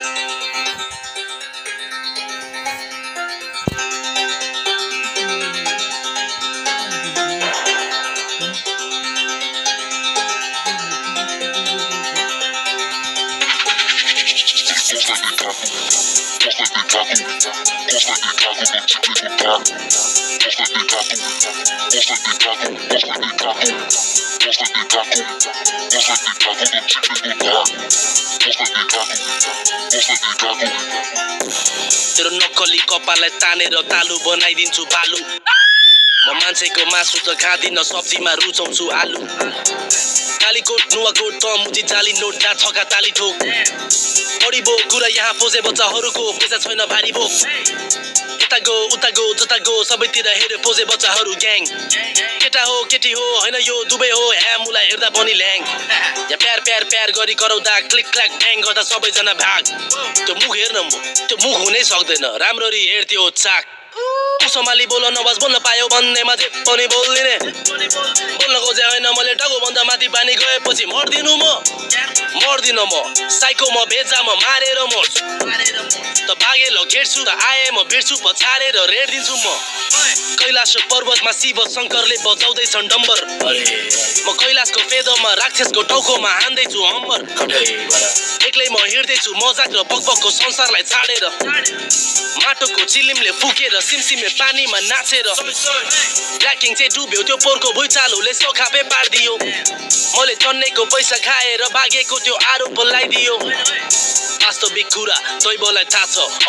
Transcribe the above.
Just like you're talking, just like you're just like you're. तेरो नक्कली कपाललाई तानेर तालु बनाइदिन्छु बालु म मान्छेको मासु त खाँदिनँ सब्जीमा रुचाउँछु आलु कालीकोट नुवाकोट त मुजी जाली नोट जा छका ताली ठोक। बढी बो कुरा यहाँ पोसे बच्चाहरूको पैसा छैन भारी बो यता गो उता गो जता गो सबैतिर हेऱ्यो पोसे बच्चाहरू ग्याङ। केटा हो केटी हो होइन यो दुबई हो ह्या मुलाई हेर्दा पनि ल्याङ। या प्यार प्यार प्यार गरी कराउँदा क्लिक क्ल्याक ड्याङ गर्दा सबैजना भाग। त्यो मुख हेर्न त्यो मुख हुनै सक्दैन। राम्ररी हेर्थ्यो चाक। सम्हाली बोल नवाज बोल्न पायो भन्नेमा जे पनि बोल्दिने। बोल्न खोजे होइन मैले टाउकोभन्दा माथि पानी गएपछि मर्दिनु म। मर्दिन म। साइको म भेजा म मारेर मर्छु त भागे घेर्छु त आए म भेट्छु पछारेर रेड दिन्छु म। कैलाश पर्वतमा शिव शङ्करले बजाउँदैछन् डम्बर। म कैलाशको फेदमा राक्षसको टाउकोमा हान्दैछु हम्बर एक्लै म हिँड्दैछु मजाक र बकबकको संसारलाई छाडेर। माटोको चिलिमले फुकेर सिमसिमे पानीमा नाचेर। ब्ल्याकिङ चाहिँ डुब्यो त्यो पोहोरको भुइँचालोले सोखापे पारिदियो मैले चन्नेको पैसा खाएर भागेको त्यो आरोप लगाइदियो वास्तविक कुरा दैवलाई थाहा छ।